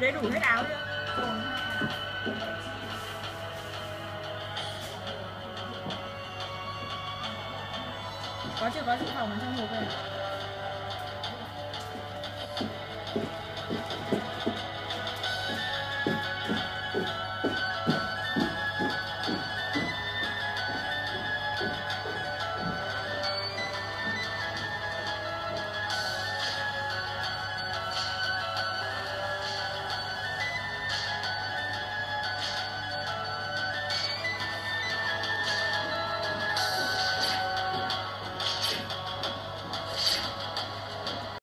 đấy đủ hết áo chưa có chưa có dự phòng trong hộp này